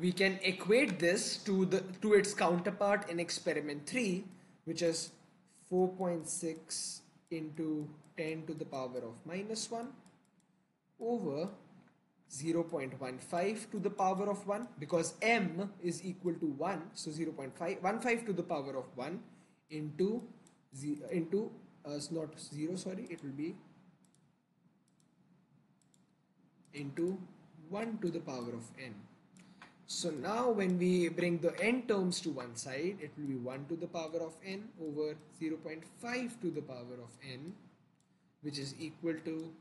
we can equate this to the to its counterpart in experiment 3 which is 4.6 into 10 to the power of minus 1 over 0.15 to the power of 1 because m is equal to 1 so 0.15 to the power of 1 into into uh, not 0 sorry it will be into 1 to the power of n so now when we bring the n terms to one side, it will be 1 to the power of n over 0.5 to the power of n, which is equal to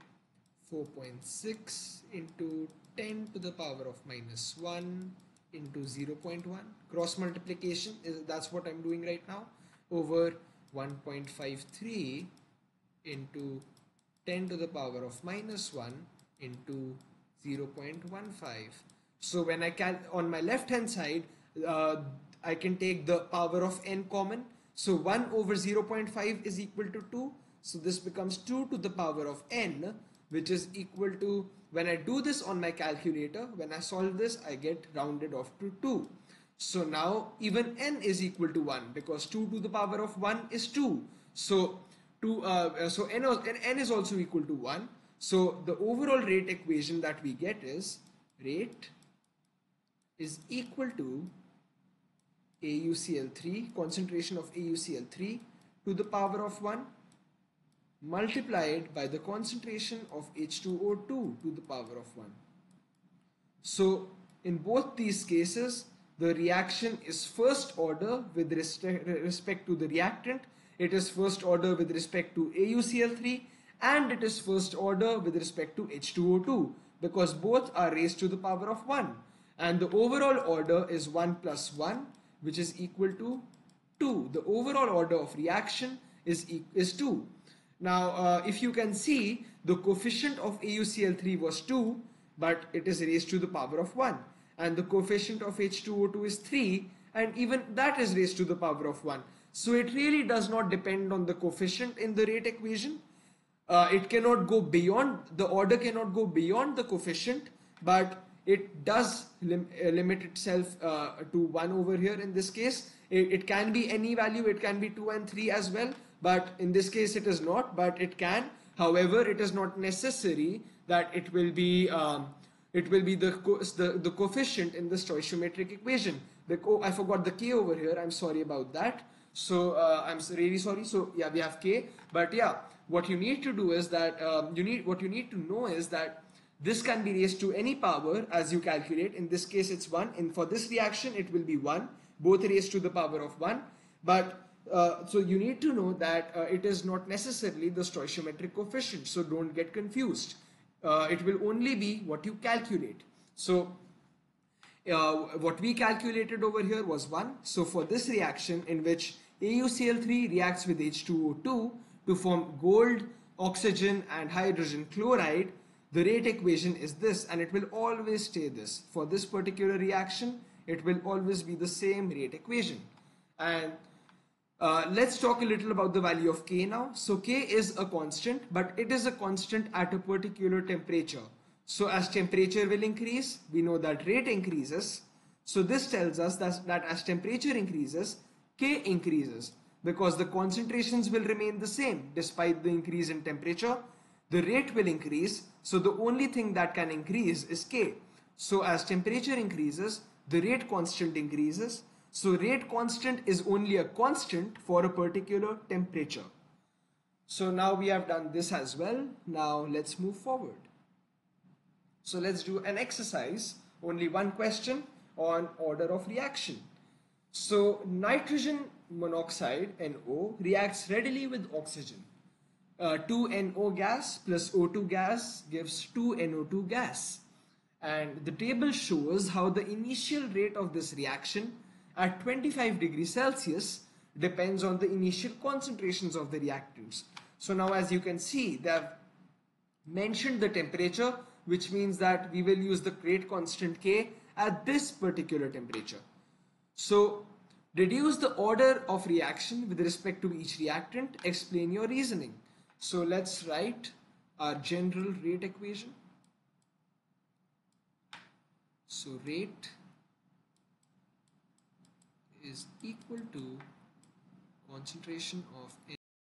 4.6 into 10 to the power of minus 1 into 0.1. Cross multiplication, is that's what I'm doing right now, over 1.53 into 10 to the power of minus 1 into 0.15 so when I can on my left hand side, uh, I can take the power of n common. So 1 over 0.5 is equal to 2. So this becomes 2 to the power of n, which is equal to, when I do this on my calculator, when I solve this, I get rounded off to 2. So now even n is equal to 1 because 2 to the power of 1 is 2. So, two, uh, so n, n is also equal to 1. So the overall rate equation that we get is rate is equal to AuCl3 concentration of AuCl3 to the power of 1 multiplied by the concentration of H2O2 to the power of 1. So in both these cases the reaction is first order with respect to the reactant it is first order with respect to AuCl3 and it is first order with respect to H2O2 because both are raised to the power of 1 and the overall order is 1 plus 1 which is equal to 2. The overall order of reaction is, is 2. Now uh, if you can see the coefficient of AuCl3 was 2 but it is raised to the power of 1 and the coefficient of H2O2 is 3 and even that is raised to the power of 1. So it really does not depend on the coefficient in the rate equation. Uh, it cannot go beyond, the order cannot go beyond the coefficient but it does lim uh, limit itself uh, to 1 over here in this case. It, it, can be any value, it can be 2 and 3 as well, but in this case it is not, but it can. However, it is not necessary that it will be um, it will be the, co the, the coefficient in the stoichiometric equation. The co I forgot the k over here, I'm sorry about that. So uh, I'm really sorry. So yeah, we have k, but yeah, what you need to do is that um, you need what you need to know is that this can be raised to any power as you calculate. In this case, it's 1. And for this reaction, it will be 1. Both raised to the power of 1. But uh, so you need to know that uh, it is not necessarily the stoichiometric coefficient. So don't get confused. Uh, it will only be what you calculate. So uh, what we calculated over here was 1. So for this reaction in which AuCl3 reacts with H2O2 to form gold, oxygen and hydrogen chloride, the rate equation is this and it will always stay this. For this particular reaction, it will always be the same rate equation. And uh, let's talk a little about the value of K now. So K is a constant, but it is a constant at a particular temperature. So as temperature will increase, we know that rate increases. So this tells us that, that as temperature increases, K increases because the concentrations will remain the same despite the increase in temperature the rate will increase. So the only thing that can increase is K. So as temperature increases, the rate constant increases. So rate constant is only a constant for a particular temperature. So now we have done this as well. Now let's move forward. So let's do an exercise, only one question on order of reaction. So nitrogen monoxide, NO, reacts readily with oxygen uh, 2NO gas plus O2 gas gives 2NO2 gas. And the table shows how the initial rate of this reaction at 25 degrees Celsius depends on the initial concentrations of the reactants. So now as you can see, they have mentioned the temperature, which means that we will use the rate constant K at this particular temperature. So reduce the order of reaction with respect to each reactant, explain your reasoning. So let's write our general rate equation. So rate is equal to concentration of